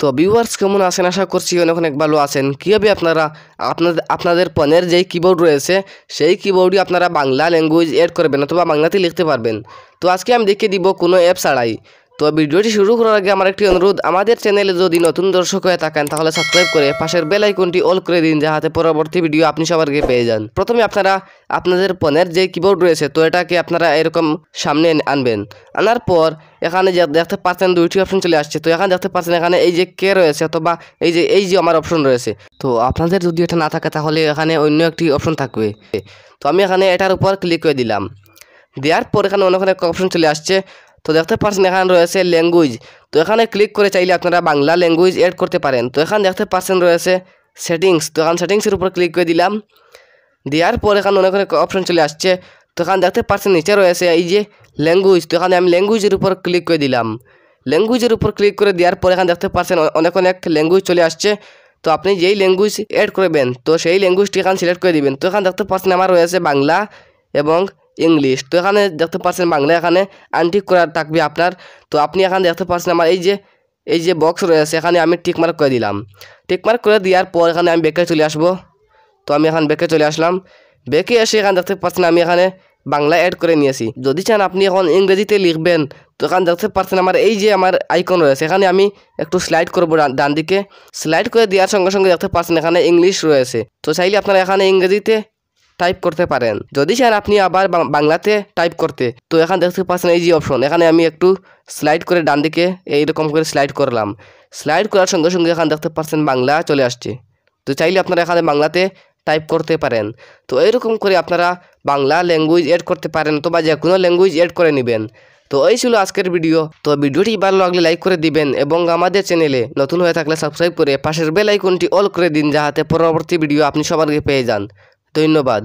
তো ভিউয়ার্স কেমন আছেন? আশা করছি অনেক অনেক ভালো আছেন। কীভাবে আপনারা আপনাদের আপনাদের ফোনের যেই কিবোর্ড রয়েছে, সেই কিবোর্ডই আপনারা বাংলা ল্যাঙ্গুয়েজ এড করবেন অথবা বাংলাতে লিখতে পারবেন। তো আজকে আমি দেখিয়ে দিব কোনো অ্যাপ ছাড়াই। তো ভিডিওটি শুরু করার আগে আমার একটি অনুরোধ, আমাদের চ্যানেলে যদি নতুন দর্শক হয়ে থাকেন, তাহলে সাবস্ক্রাইব করে পাশের বেল আইকনটি অল করে দিন যাতে পরবর্তী ভিডিও আপনি সবার আগে পেয়ে যান। প্রথমে আপনারা আপনাদের ফোনের যে কিবোর্ড রয়েছে, তো এটাকে আপনারা এরকম সামনে আনবেন। আনার পর এখানে দেখতে পাচ্ছেন, দুইটি অপশন চলে আসছে। তো এখানে দেখতে পাচ্ছেন, এখানে এই যে কে রয়েছে অথবা এই যে এই যে আমার অপশন রয়েছে। তো আপনাদের যদি এটা না থাকে, তাহলে এখানে অন্য একটি অপশন থাকবে। তো আমি এখানে এটার উপর ক্লিক করে দিলাম। দেওয়ার পর এখানে অনেক অনেক অপশন চলে আসছে। তো দেখতে পাচ্ছেন এখানে রয়েছে ল্যাঙ্গুয়েজ তো এখানে ক্লিক করে চাইলে আপনারা বাংলা ল্যাঙ্গুয়েজ এড করতে পারেন। তো এখানে দেখতে পাচ্ছেন রয়েছে সেটিংস তো এখানে সেটিংসের উপর ক্লিক করে দিলাম। দেওয়ার পর এখানে অনেক অনেক অপশন চলে আসছে। তো এখানে দেখতে পাচ্ছেন নিচে রয়েছে এই যে ল্যাঙ্গুয়েজ তো এখানে আমি ল্যাঙ্গুয়েজের উপর ক্লিক করে দিলাম। ল্যাঙ্গুয়েজের উপর ক্লিক করে দেওয়ার পর এখানে দেখতে পাচ্ছেন অনেক অনেক ল্যাঙ্গুয়েজ চলে আসছে। তো আপনি যেই ল্যাঙ্গুয়েজ অ্যাড করবেন, তো সেই ল্যাঙ্গুয়েজটি এখানে সিলেক্ট করে দিবেন। তো এখানে দেখতে পাচ্ছেন আমার রয়েছে বাংলা এবং ইংলিশ তো এখানে দেখতে পাচ্ছেন বাংলা এখানে আনটিক করা থাকবে আপনার। তো আপনি এখানে দেখতে পাচ্ছেন আমার এই যে এই যে বক্স রয়েছে, এখানে আমি টিকমার্ক করে দিলাম। টিকমার্ক করে দেওয়ার পর এখানে আমি বেকে চলে আসব। তো আমি এখানে বেকে চলে আসলাম। বেকে এসে এখানে দেখতে পাচ্ছেন আমি এখানে বাংলা অ্যাড করে নিয়েছি। যদি চান আপনি এখন ইংরেজিতে লিখবেন, তো এখানে দেখতে পাচ্ছেন আমার এই যে আমার আইকন রয়েছে, এখানে আমি একটু স্লাইড করব ডান দিকে স্লাইড করে দেওয়ার সঙ্গে সঙ্গে দেখতে পাচ্ছেন এখানে ইংলিশ রয়েছে। তো চাইলে আপনারা এখানে ইংরেজিতে টাইপ করতে পারেন। যদি চান আপনি আবার বাংলাতে টাইপ করতে, তো এখানে দেখতে পাচ্ছেন এই যে অপশন এখানে আমি একটু স্লাইড করে ডান দিকে এইরকম করে স্লাইড করলাম। স্লাইড করার সঙ্গে সঙ্গে এখানে দেখতে পাচ্ছেন বাংলা চলে আসছে। তো চাইলে আপনারা এখানে বাংলাতে টাইপ করতে পারেন। তো এরকম করে আপনারা বাংলা ল্যাঙ্গুয়েজ এড করতে পারেন অথবা যে কোনো ল্যাঙ্গুয়েজ এড করে নেবেন। তো এই ছিল আজকের ভিডিও তো ভিডিওটি ভালো লাগলে লাইক করে দিবেন এবং আমাদের চ্যানেলে নতুন হয়ে থাকলে সাবস্ক্রাইব করে পাশের বেল আইকনটি অল করে দিন যাতে পরবর্তী ভিডিও আপনি সবার আগে পেয়ে যান। ধন্যবাদ